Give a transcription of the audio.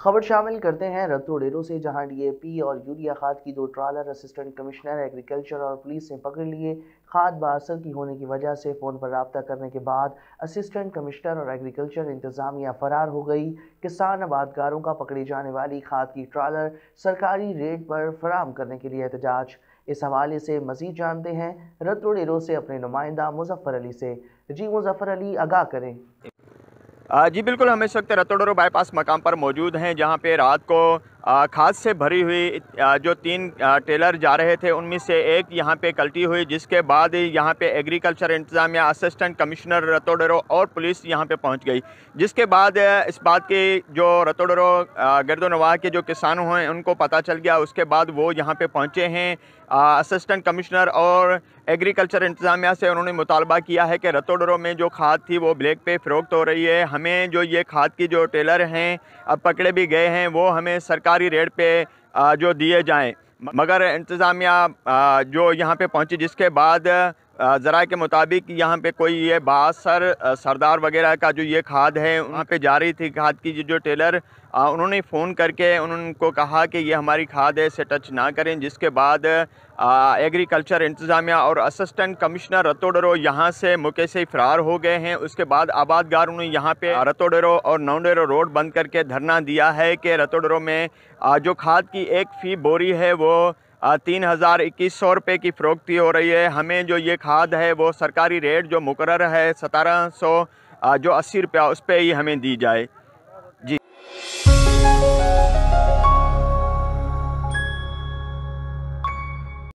खबर शामिल करते हैं रत्तो डेरो से, जहाँ डीएपी और यूरिया खाद की दो ट्रालर असिस्टेंट कमिश्नर, एग्रीकल्चर और पुलिस ने पकड़ लिए। खाद बासर की होने की वजह से फ़ोन पर रबता करने के बाद असिस्टेंट कमिश्नर और एग्रीकल्चर इंतज़ामिया फ़रार हो गई। किसान आबादगारों का पकड़ी जाने वाली खाद की ट्रालर सरकारी रेट पर फराम करने के लिए एहतजाज। इस हवाले से मज़ीद जानते हैं रत्तो डेरो से अपने नुमाइंदा मुजफ्फ़र अली से। जी मुजफ्फ़र अली, आगाह करें। जी बिल्कुल, हम इस वक्त रतोडोरो बाईपास मकाम पर मौजूद हैं, जहाँ पे रात को खाद से भरी हुई जो तीन टेलर जा रहे थे, उनमें से एक यहाँ पे कल्टी हुई, जिसके बाद यहाँ पे एग्रीकल्चर इंतजामिया असिस्टेंट कमिश्नर रतोडरो और पुलिस यहाँ पे पहुँच गई। जिसके बाद इस बात की जो रतोडरो गर्दोनवाह के जो किसान हैं उनको पता चल गया। उसके बाद वो यहाँ पे पहुँचे हैं। असिस्टेंट कमिश्नर और एग्रीकल्चर इंतजामिया से उन्होंने मुतालबा किया है कि रतोडरो में जो खाद थी, वो ब्लैक पे फ़रोख्त हो रही है। हमें जो ये खाद की जो टेलर हैं, अब पकड़े भी गए हैं, वो हमें सरकारी रेट पे जो दिए जाएँ। मगर इंतज़ामिया जो यहाँ पे पहुँची जिसके बाद ज़रा के मुताबिक यहाँ पे कोई ये बासर सरदार वगैरह का जो ये खाद है, वहाँ पे जा रही थी खाद की जो टेलर उन्होंने फ़ोन करके उनको कहा कि ये हमारी खाद है, इसे टच ना करें, जिसके बाद एग्रीकल्चर इंतज़ामिया और असिस्टेंट कमिश्नर रतोडरो यहाँ से मौके से फ़रार हो गए हैं। उसके बाद आबादगार उन्होंने यहाँ पे रतोडरो और नौडेरो रोड बंद करके धरना दिया है कि रतोडरो में जो खाद की एक फ़ी बोरी है, वो तीन हज़ार इक्कीस सौ रुपये की फ़रोख्ती हो रही है। हमें जो ये खाद है, वो सरकारी रेट जो मुकर है, सतारह सौ जो अस्सी रुपया, उस पर ही हमें दी जाए।